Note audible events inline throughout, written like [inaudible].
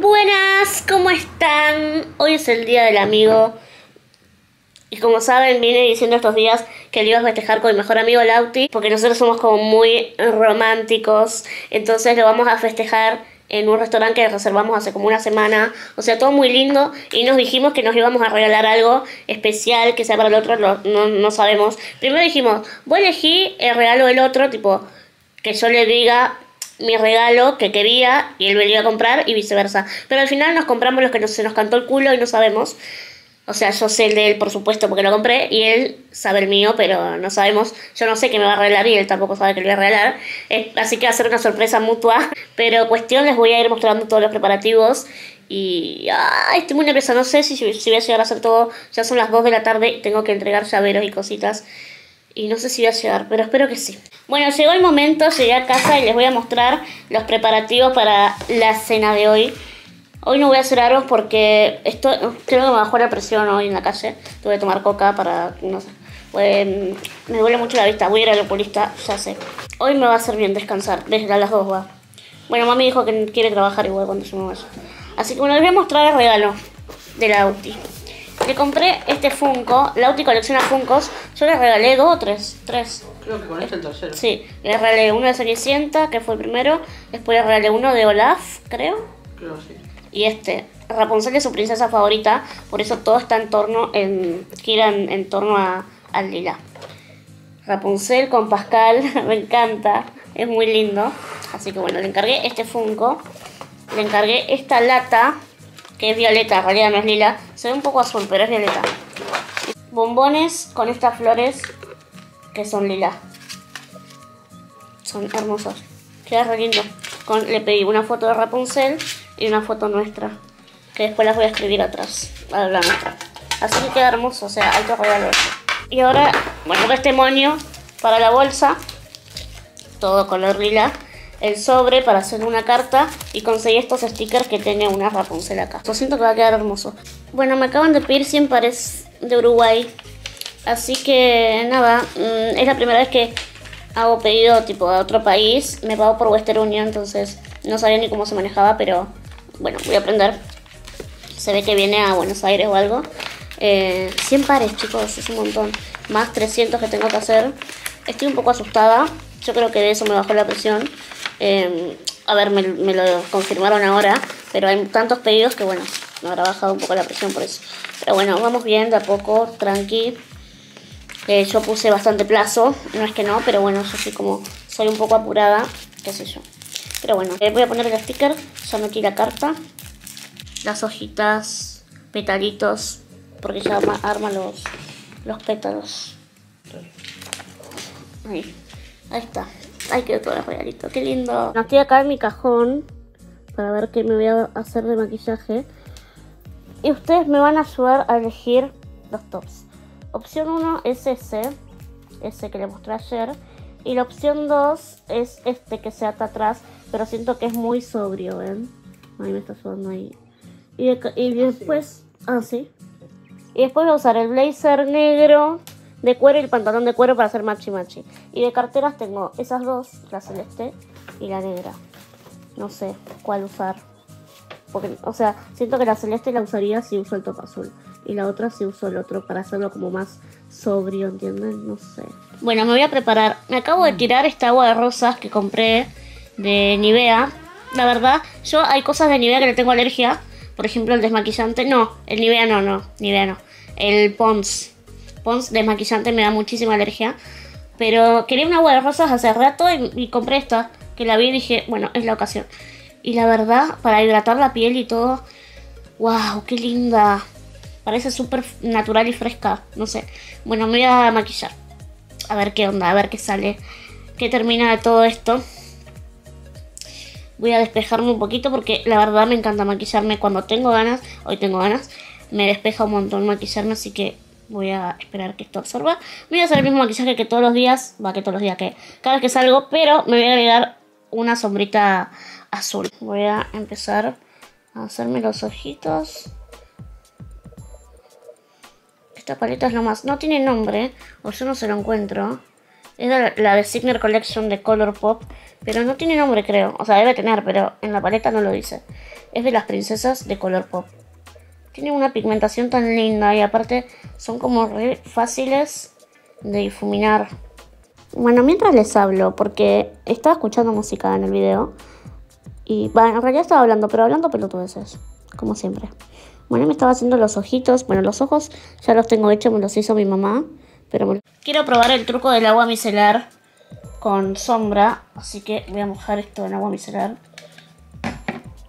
Buenas, ¿cómo están? Hoy es el día del amigo. Y como saben, vine diciendo estos días que le iba a festejar con mi mejor amigo Lauti, porque nosotros somos como muy románticos. Entonces lo vamos a festejar en un restaurante que reservamos hace como una semana. O sea, todo muy lindo. Y nos dijimos que nos íbamos a regalar algo especial que sea para el otro. No, no, sabemos. Primero dijimos, voy a elegir el regalo del otro, tipo, que yo le diga mi regalo que quería y él venía a comprar y viceversa. Pero al final nos compramos los que se nos cantó el culo y no sabemos. O sea, yo sé el de él, por supuesto, porque lo compré, y él sabe el mío, pero no sabemos. Yo no sé qué me va a regalar y él tampoco sabe que le voy a regalar. así que va a ser una sorpresa mutua. [laughs] Pero cuestión, les voy a ir mostrando todos los preparativos. Y estoy muy nerviosa, no sé si, si voy a llegar a hacer todo. Ya son las 2 de la tarde tengo que entregar llaveros y cositas. Y no sé si voy a llegar, pero espero que sí. Bueno, llegó el momento, llegué a casa y les voy a mostrar los preparativos para la cena de hoy. Hoy no voy a hacer aros porque esto, creo que me bajó la presión hoy en la calle. Tuve que tomar coca para, no sé. Pues, me duele mucho la vista, voy a ir al oculista, ya sé. Hoy me va a hacer bien descansar, desde las dos va. Bueno, mami dijo que quiere trabajar igual cuando se me vaya. Así que bueno, les voy a mostrar el regalo de la Auti. Le compré este Funko, la Auti colecciona Funkos. Yo le regalé dos o tres, tres. Creo que con este el tercero. Sí, regalé uno de Cenicienta, que fue el primero. Después regalé uno de Olaf, creo. Creo sí. Y este, Rapunzel es su princesa favorita, por eso todo está en torno, en, gira en, torno a, al lila. Rapunzel con Pascal, [laughs] me encanta, es muy lindo. Así que bueno, le encargué este Funko, le encargué esta lata, que es violeta, en realidad no es lila, se ve un poco azul, pero es violeta. Bombones con estas flores que son lila. Son hermosos. Queda re lindo. Le pedí una foto de Rapunzel y una foto nuestra. Que después las voy a escribir atrás. La nuestra. Así que queda hermoso, o sea, alto regalo. Y ahora, bueno, moño para la bolsa. Todo color lila. El sobre para hacer una carta. Y conseguí estos stickers que tiene una Rapunzel acá. Yo siento que va a quedar hermoso. Bueno, me acaban de pedir 100 pares de Uruguay. Así que nada, mm, es la primera vez que hago pedido tipo a otro país. Me pago por Western Union, entonces no sabía ni cómo se manejaba, pero bueno, voy a aprender. Se ve que viene a Buenos Aires o algo. Eh, 100 pares, chicos, es un montón. Más 300 que tengo que hacer. Estoy un poco asustada. Yo creo que de eso me bajó la presión. Em, a ver, me, lo confirmaron ahora. Pero hay tantos pedidos que, bueno, me habrá bajado un poco la presión por eso. Pero bueno, vamos bien, de a poco, tranqui. Eh, yo puse bastante plazo. No es que no, pero bueno, yo soy como... Soy un poco apurada, qué sé yo. Pero bueno, eh, voy a poner el sticker, ya metí la carta. Las hojitas, petalitos, porque ya arma, los, los pétalos. Ahí, ahí está. Ahí quedó todo el regalito, qué lindo. Estoy acá en mi cajón para ver qué me voy a hacer de maquillaje. Y ustedes me van a ayudar a elegir los tops. Opción 1 es ese, ese que le mostré ayer. Y la opción 2 es este que se ata atrás, pero siento que es muy sobrio, ¿ven? Ahí me está sudando ahí. Y, después... Ah, sí. Y después voy a usar el blazer negro de cuero y el pantalón de cuero para hacer machi machi. Y de carteras tengo esas dos, la celeste y la negra. No sé cuál usar. Porque, o sea, siento que la celeste la usaría si uso el top azul. Y la otra si uso el otro para hacerlo como más sobrio, ¿entienden? No sé. Bueno, me voy a preparar. Me acabo de tirar esta agua de rosas que compré de Nivea. La verdad, yo hay cosas de Nivea que le tengo alergia. Por ejemplo, el desmaquillante. No, el Nivea no, no. Nivea no. El Pons. Pons desmaquillante me da muchísima alergia. Pero quería una agua de rosas hace rato y, compré esta. Que la vi y dije, bueno, es la ocasión. Y la verdad, para hidratar la piel y todo. ¡Wow! ¡Qué linda! Parece súper natural y fresca. No sé. Bueno, me voy a maquillar. A ver qué onda, a ver qué sale. Qué termina de todo esto. Voy a despejarme un poquito porque la verdad me encanta maquillarme cuando tengo ganas. Hoy tengo ganas. Me despeja un montón maquillarme, así que voy a esperar que esto absorba. voy a hacer el mismo maquillaje que todos los días. Va, que todos los días, que cada vez que salgo. Pero me voy a agregar una sombrita azul. Voy a empezar a hacerme los ojitos. Esta paleta es lo más... No tiene nombre, o yo no se lo encuentro. Es la, de Signer Collection de Color Pop. Pero no tiene nombre, creo. O sea, debe tener, pero en la paleta no lo dice. es de las princesas de color pop. Tiene una pigmentación tan linda y aparte son como re fáciles de difuminar. Bueno, mientras les hablo, porque estaba escuchando música en el video. Y bueno, en realidad estaba hablando, pero hablando pelotudeces, como siempre. Bueno, me estaba haciendo los ojitos. Bueno, los ojos ya los tengo hechos, me los hizo mi mamá. Pero Quiero probar el truco del agua micelar con sombra. Así que voy a mojar esto en agua micelar.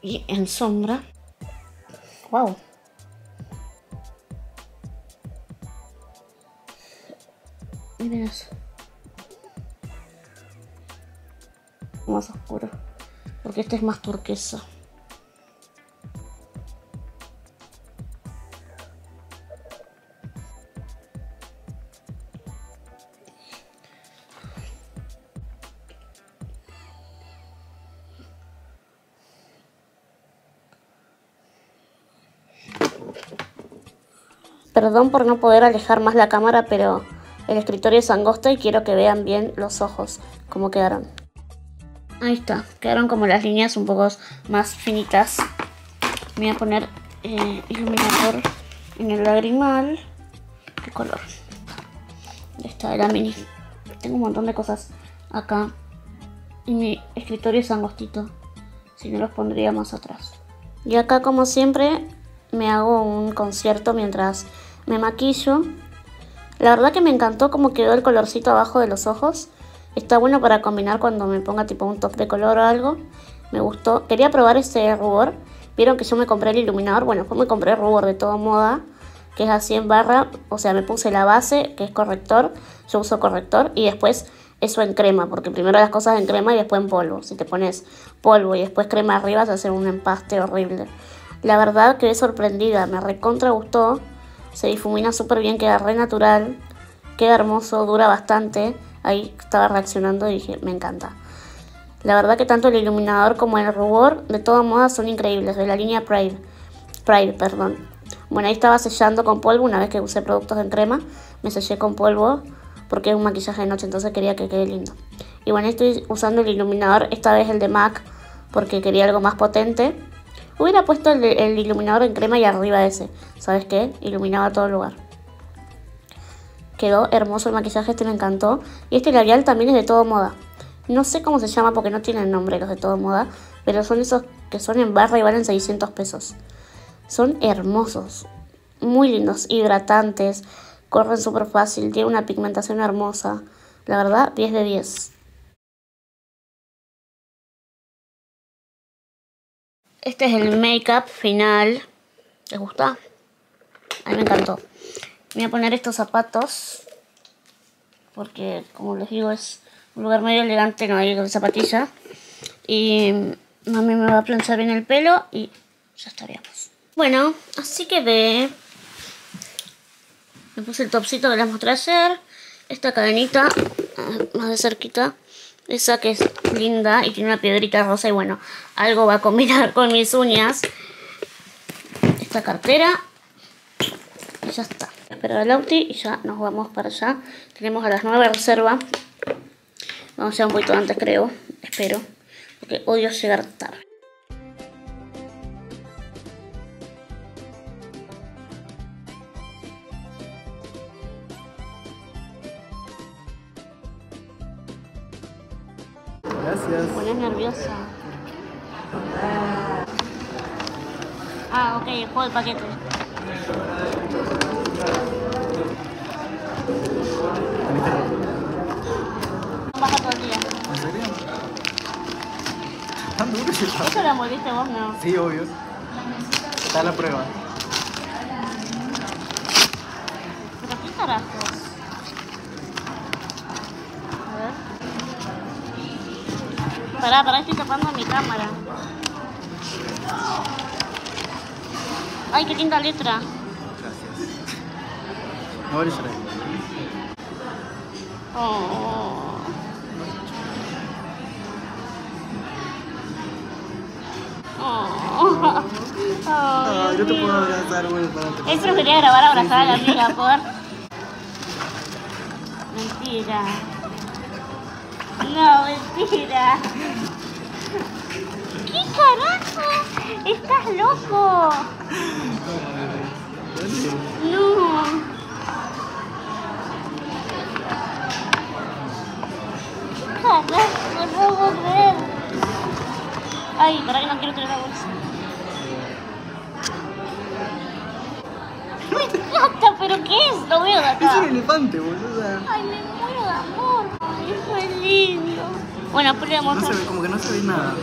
Y en sombra. ¡Wow! Miren eso. Más oscuro. Porque este es más turquesa. Perdón por no poder alejar más la cámara, pero el escritorio es angosto y quiero que vean bien los ojos, cómo quedaron. Ahí está, quedaron como las líneas un poco más finitas. Voy a poner eh, iluminador en el lagrimal. ¿Qué color? Esta de la mini. Tengo un montón de cosas acá. Y mi escritorio es angostito. Si no los pondría más atrás. Y acá como siempre me hago un concierto mientras me maquillo la verdad que me encantó cómo quedó el colorcito abajo de los ojos. Está bueno para combinar cuando me ponga tipo un top de color o algo. Me gustó. Quería probar este rubor. Vieron que yo me compré el iluminador. Bueno, después me compré el rubor de todo moda. Que es así en barra. O sea, me puse la base, que es corrector. Yo uso corrector. Y después eso en crema. Porque primero las cosas en crema y después en polvo. Si te pones polvo y después crema arriba, se hace un empaste horrible. La verdad quedé sorprendida. Me recontra gustó. Se difumina súper bien, queda re natural, queda hermoso, dura bastante. Ahí estaba reaccionando y dije, me encanta. La verdad que tanto el iluminador como el rubor de todas modas son increíbles, de la línea Pride. Pride, perdón. Bueno, ahí estaba sellando con polvo una vez que usé productos en crema. Me sellé con polvo porque es un maquillaje de noche, entonces quería que quede lindo. Y bueno, estoy usando el iluminador, esta vez el de MAC, porque quería algo más potente. Hubiera puesto el, iluminador en crema y arriba ese. ¿Sabes qué? Iluminaba todo el lugar. Quedó hermoso el maquillaje, este me encantó. Y este labial también es de todo moda. No sé cómo se llama porque no tienen nombre los de todo moda. Pero son esos que son en barra y valen 600 pesos. Son hermosos. Muy lindos, hidratantes. Corren súper fácil. Tiene una pigmentación hermosa. La verdad, 10 de 10. Este es el make-up final. ¿Les gusta? A mí me encantó. Voy a poner estos zapatos. Porque, como les digo, es un lugar medio elegante, no hay zapatilla. Y mami me va a planchar bien el pelo y ya estaríamos. Bueno, así que ve. Me puse el topsito que les mostré ayer. Esta cadenita, ah, más de cerquita. Esa que es linda y tiene una piedrita rosa y bueno, algo va a combinar con mis uñas. Esta cartera. Y ya está. Esperar al Lauti y ya nos vamos para allá. Tenemos a las 9 reserva. Vamos ya un poquito antes creo. Espero. Porque odio llegar tarde. Ok, el paquete. Baja todo el día. ¿En serio? ¿Tan duro ese ¿Eso la moliste vos, no? Sí, obvio. Está la prueba. ¿Pero qué ver. Pará, pará, estoy tapando mi cámara. Ay, qué linda letra. Gracias. No vale llorar. Oh. [laughs] Oh. No, te puedo abrazar, bueno, para lo quería grabar abrazada a la amiga, [laughs] por. Mentira. No, mentira. ¿Qué carajo? ¡Estás loco! No. Ay, para que no quiero tener la bolsa. Encanta, pero ¿qué es? Lo veo de Es un elefante, boludo. Ay, me muero de amor. Ay, es lindo. Bueno, probemos. No se ve, como que no se ve nada.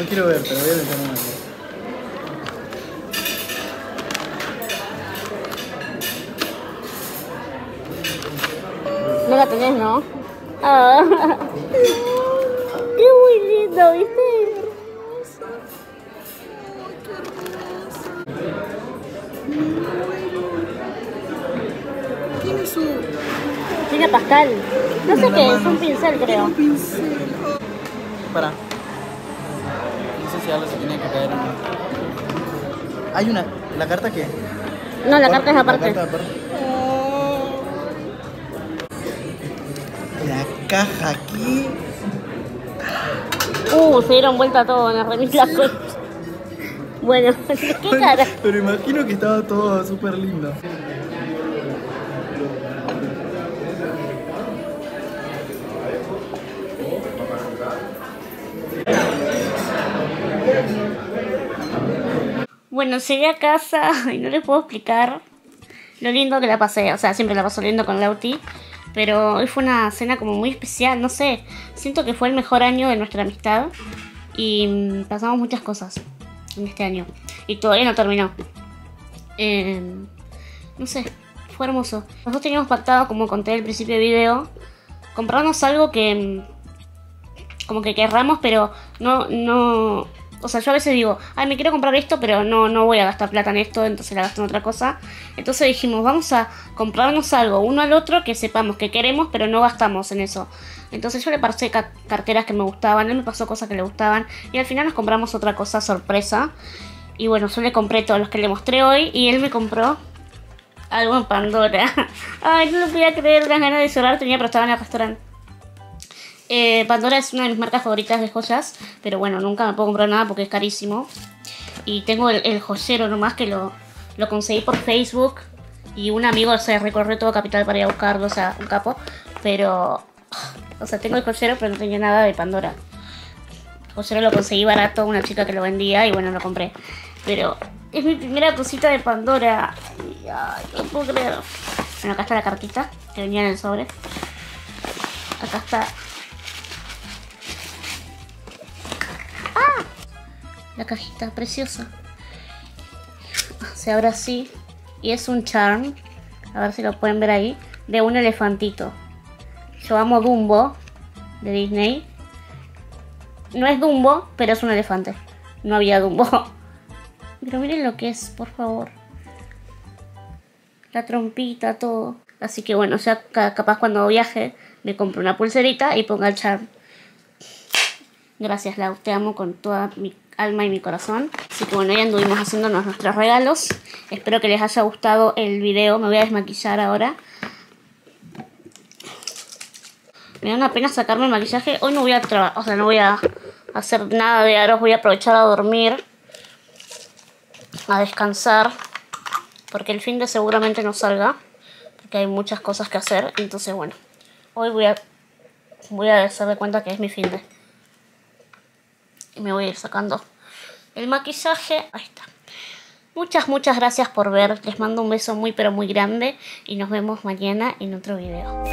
No quiero ver, pero voy a meter una. No la tenés, ¿no? Ah. [laughs] Qué muy lindo, ¿viste? Tiene su Tiene pascal. No sé qué es, un pincel creo. pincel. Para. Se tiene que caer. Hay una. ¿La carta qué? No, la carta es aparte. La, carta aparte. La caja aquí. Uh, se dieron vuelta todo en la remisa. Bueno, [laughs] ¿qué cara? Pero imagino que estaba todo súper lindo. Bueno, llegué a casa [laughs] y no les puedo explicar lo lindo que la pasé. O sea, siempre la paso lindo con Lauti. Pero hoy fue una cena como muy especial, no sé. Siento que fue el mejor año de nuestra amistad. Y mm, pasamos muchas cosas en este año. Y todavía no terminó. Eh, no sé, fue hermoso. Nosotros teníamos pactado, como conté al principio del video, comprarnos algo que mm, como que querramos, pero no, no. O sea, yo a veces digo, ay, me quiero comprar esto, pero no, no voy a gastar plata en esto, entonces la gasto en otra cosa. Entonces dijimos, vamos a comprarnos algo uno al otro que sepamos que queremos, pero no gastamos en eso. Entonces yo le pasé ca- carteras que me gustaban, él me pasó cosas que le gustaban, y al final nos compramos otra cosa sorpresa. Y bueno, yo le compré todos los que le mostré hoy, y él me compró algo en Pandora. [laughs] Ay, no lo podía creer, unas ganas de llorar tenía, pero estaba en el restaurante. Eh, Pandora es una de mis marcas favoritas de joyas, pero bueno, nunca me puedo comprar nada porque es carísimo. Y tengo el, el joyero nomás que lo, lo conseguí por Facebook. Y un amigo se recorrió todo Capital para ir a buscarlo, o sea, un capo. Pero, o sea, tengo el joyero, pero no tenía nada de Pandora. El joyero lo conseguí barato, una chica que lo vendía y bueno, lo compré. Pero es mi primera cosita de Pandora. Ay, no puedo creer. Bueno, acá está la cartita que venía en el sobre. Acá está La cajita preciosa. Se abre así. Y es un charm. A ver si lo pueden ver ahí. De un elefantito. Yo amo Dumbo. De Disney. No es Dumbo, pero es un elefante. No había Dumbo. [laughs] Pero miren lo que es, por favor. La trompita, todo. Así que bueno, ya ca- capaz cuando viaje me compro una pulserita y ponga el charm. Gracias, Lau. Te amo con toda mi alma y mi corazón. Así que bueno, ya anduvimos haciéndonos nuestros regalos. Espero que les haya gustado el video. Me voy a desmaquillar ahora. Me da una pena sacarme el maquillaje. Hoy no voy a trabajar, o sea, no voy a hacer nada de aros. Voy a aprovechar a dormir. A descansar. Porque el fin de seguramente no salga. Porque hay muchas cosas que hacer. Entonces, bueno. Hoy voy a, voy a hacer de cuenta que es mi fin de y me voy a ir sacando el maquillaje. Ahí está. Muchas, muchas gracias por ver. Les mando un beso muy, pero muy grande. Y nos vemos mañana en otro video.